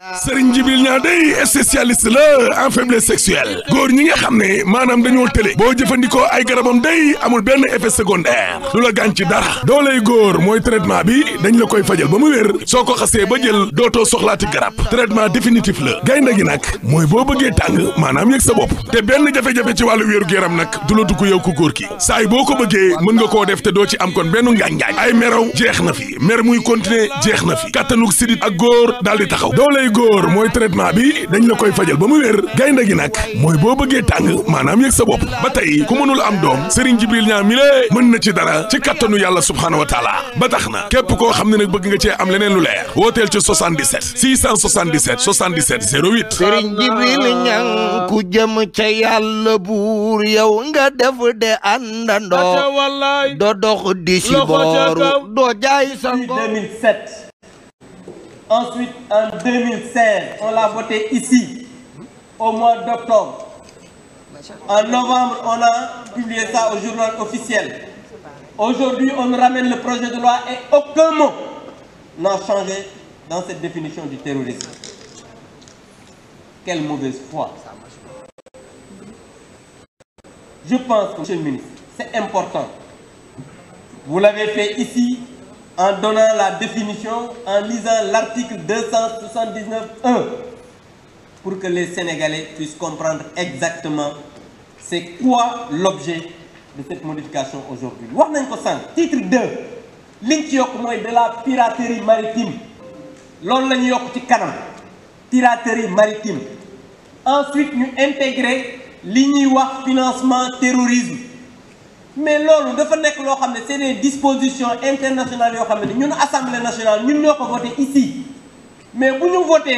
Serigne Djibril ñaa day spécialiste la en faiblesse sexuelle. Góor ñi nga xam ne maanaam dañoo télé boo jëfandikoo ay garabam day amul benn effet secondaire. Lu la gaañ ci dara. Dooley góor mooy traitement bi dañ la koy fajal ba mu wér. Soo ko xasee ba jël dootoo soxlaati garab. Traitement définitif la. Gaynde gi nag mooy boo bëggee tàng maanaam yëg sa bopp. Te benn jafe-jafe ci wàllu wéeru yaram nag du la dugg yow ku góor ki. Saay boo ko bëggee mën nga koo def te doo ci am kon benn ngaañ-ngaañ ay meraw jeex na fi. Mer muy continuer jeex na fi. Kattanug ak góor daal di taxaw. Dooley góor mooy traitement bi dañ la koy fajal ba mu wér. gaynde gi nag mooy boo bëggee tàng maanaam yëg sa bopp. ba tey ku mënul am doom Serigne Djibril Niang mi lée mën na ci dara ci kattanu yàlla subhaanahu wa taala. ba tax na képp koo xam ne nag bëgg nga cee am leneen lu leer wooteel ci 77 677 77 08 Serigne Djibril Niang ku jëm ca yàlla buur yow nga def de àndandoo. Do dox di si booru doo jaay sa Depuis ngor. 2007. Ensuite, en 2016, on l'a voté ici, au mois d'octobre. En novembre, on a publié ça au journal officiel. Aujourd'hui, on ramène le projet de loi et aucun mot n'a changé dans cette définition du terrorisme. Quelle mauvaise foi. Je pense Monsieur le ministre, c'est important. Vous l'avez fait ici en donnant la définition, en lisant l'article 279.1 pour que les Sénégalais puissent comprendre exactement c'est quoi l'objet de cette modification aujourd'hui. titre 2 liñ de la piraterie maritime. Loolu la ñu piraterie maritime. Ensuite ñu intégrer li financement terrorisme mais loolu dafa nekk loo c'est des dispositions internationales yoo nationale ñun ñoo ko voté ici. Mais bu ñu voté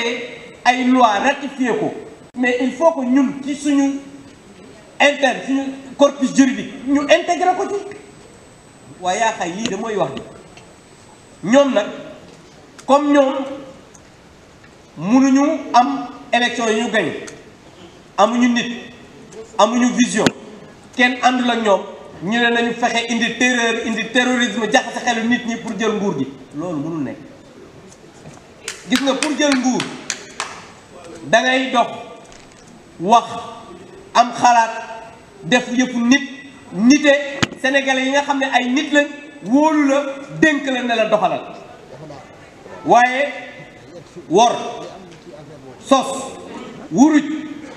ay loi ratifié ko mais il faut que ñun ci suñu interne corpus juridique ñu intégré ko ci. Xay wax di ñoom nag comme ñoom mënuñu am élection yi ñu gañ vision ñu ne nañu fexe indi terreur indi terrorisme jaxase xelu nit ñi pour jël nguur gi loolu mënul nekk gis nga pour jël nguur da ngay dox wax am xalaat def yëfu nit nite sénégalais yi nga xam ne ay nit lañ wóolu la dénk la ne la doxalal waaye wor sos wuruj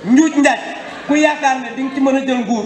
njuuj njaaj ku yaakaar ne di nga ci mën a jël nguur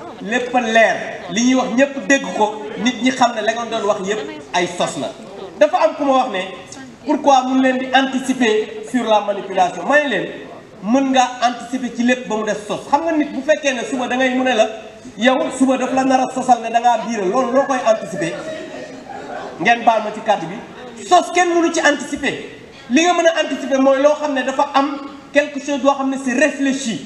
lépp leer. Li ñuy wax ñëpp dégg ko nit ñi xam ne la nga doon wax ne pourquoi anticiper sur la manipulation? May leen mën anticiper ci lépp ba mu def sos. Xam nga nit bu fekkee ne suba da ngay mu ne la yow suba daf la nar a sosal ne da ngaa biiral loolu loo koy anticiper? Ngeen baal ma ci kàddu bi sos kenn mënu ci anticiper. Li nga mën a anticiper mooy loo xam ne quelque chose doo xam ne réfléchi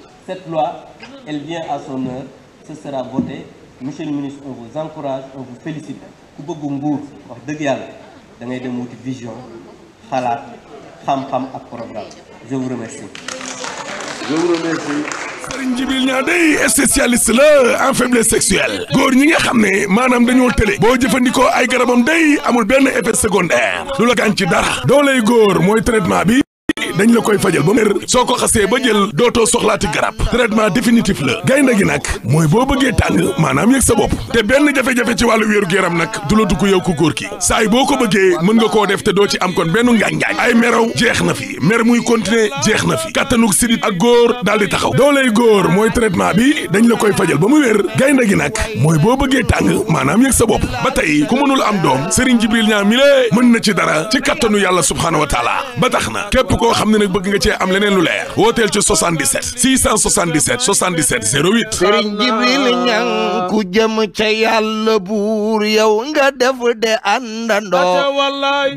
cette loi elle vient à son heure ce sera voté. Monsieur le ministre on vous encourage on vous félicite. Ku bëgg nguur wax dëgg yàlla da ngay dem wuti vision xalaat xam-xam ak programme. Je vous remercie. Je vous remercie. Serigne Djibril Niang day spécialiste la en faiblesse sexuelle. Góor ñi nga xam ne maanaam dañoo tële. Boo jëfandikoo ay garabam day amul benn effet secondaire. Lu la gaañ ci dara. Dooley góor mooy traitement bi dañ la koy fajal ba wér. soo ko xasee ba jël dootoo soxlaati garab. traitement définitif la. gaynde gi nag mooy boo bëggee tàng maanaam yëg sa bopp. te benn jafe-jafe ci wàllu wéeru yaram nag du la dugg yow ku góor ki. saay boo ko bëggee mën nga koo def doo ci am kon benn ngaañ-ngaañ. ay meraw jeex na fi. mer muy continuer jeex na fi. kattanug ak góor daal di taxaw. dooley góor mooy traitement bi dañ la koy fajal ba mu wér. gaynde gi nag mooy boo bëggee tàng maanaam yëg sa bopp. ba tey ku mënul am doom Serigne Jibril ñaa mi mën na ci dara ci kattanu yàlla subhaanahu wa taala. ba tax na képp koo xam ne nag bëgg nga cee am leneen lu leer. wooteel ci 77 677 77 08 sëriñ jibril ñang ku jëm ca yàlla buur yow nga def de àndandoo.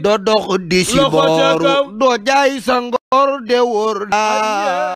Do dox di si booru. doo jaay sa ngor de wóor. Daa